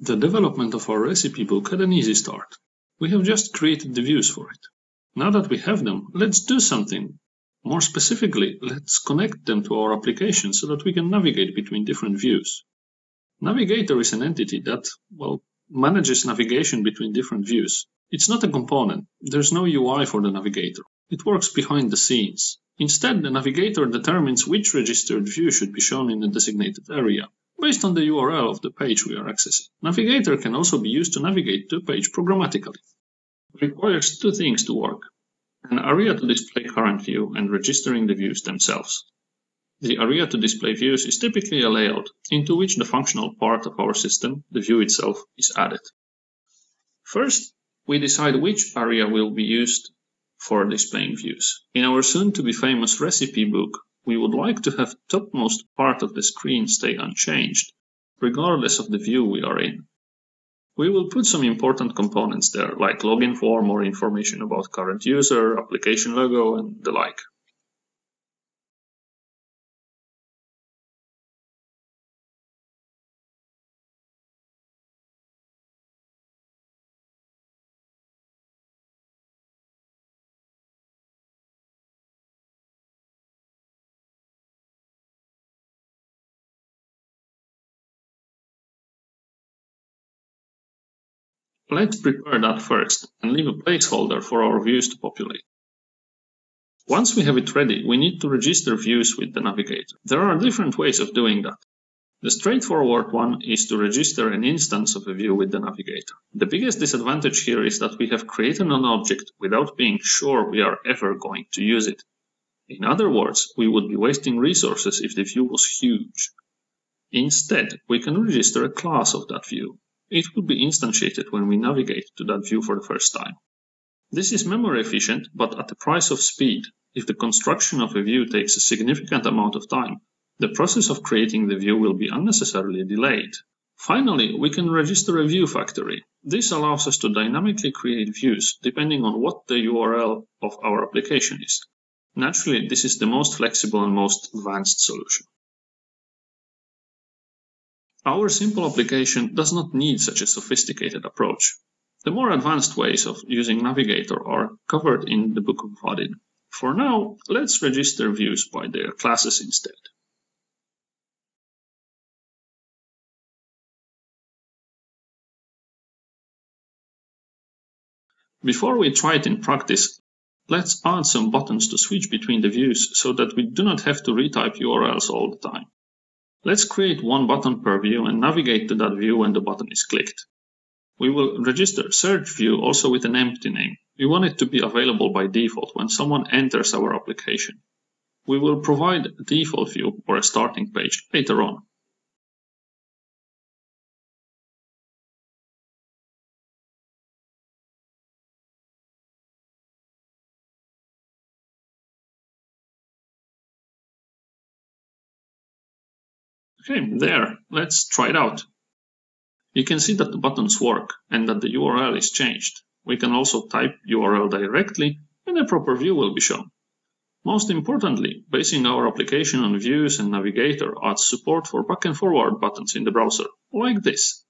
The development of our recipe book had an easy start. We have just created the views for it. Now that we have them, let's do something. More specifically, let's connect them to our application so that we can navigate between different views. Navigator is an entity that, well, manages navigation between different views. It's not a component. There's no UI for the navigator. It works behind the scenes. Instead, the navigator determines which registered view should be shown in a designated area based on the URL of the page we are accessing. Navigator can also be used to navigate to a page programmatically. It requires two things to work. An area to display current view and registering the views themselves. The area to display views is typically a layout into which the functional part of our system, the view itself, is added. First, we decide which area will be used for displaying views. In our soon to be famous recipe book, we would like to have topmost part of the screen stay unchanged, regardless of the view we are in. We will put some important components there, like login form or information about current user, application logo, and the like. Let's prepare that first and leave a placeholder for our views to populate. Once we have it ready, we need to register views with the navigator. There are different ways of doing that. The straightforward one is to register an instance of a view with the navigator. The biggest disadvantage here is that we have created an object without being sure we are ever going to use it. In other words, we would be wasting resources if the view was huge. Instead, we can register a class of that view. It will be instantiated when we navigate to that view for the first time. This is memory efficient, but at the price of speed. If the construction of a view takes a significant amount of time, the process of creating the view will be unnecessarily delayed. Finally, we can register a view factory. This allows us to dynamically create views depending on what the URL of our application is. Naturally, this is the most flexible and most advanced solution. Our simple application does not need such a sophisticated approach. The more advanced ways of using Navigator are covered in the book of Vaadin. For now, let's register views by their classes instead. Before we try it in practice, let's add some buttons to switch between the views so that we do not have to retype URLs all the time. Let's create one button per view and navigate to that view when the button is clicked. We will register search view also with an empty name. We want it to be available by default when someone enters our application. We will provide a default view or a starting page later on. Okay, there, let's try it out. You can see that the buttons work and that the URL is changed. We can also type URL directly and a proper view will be shown. Most importantly, basing our application on views and navigator adds support for back and forward buttons in the browser, like this.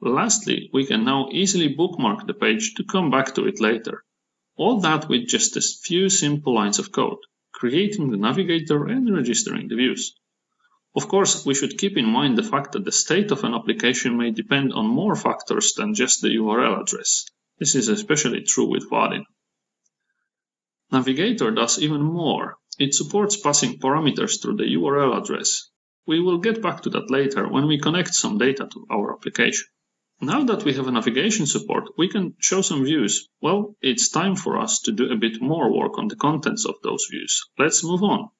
Lastly, we can now easily bookmark the page to come back to it later. All that with just a few simple lines of code, creating the navigator and registering the views. Of course, we should keep in mind the fact that the state of an application may depend on more factors than just the URL address. This is especially true with Vaadin. Navigator does even more. It supports passing parameters through the URL address. We will get back to that later when we connect some data to our application. Now that we have a navigation support, we can show some views. Well, it's time for us to do a bit more work on the contents of those views. Let's move on.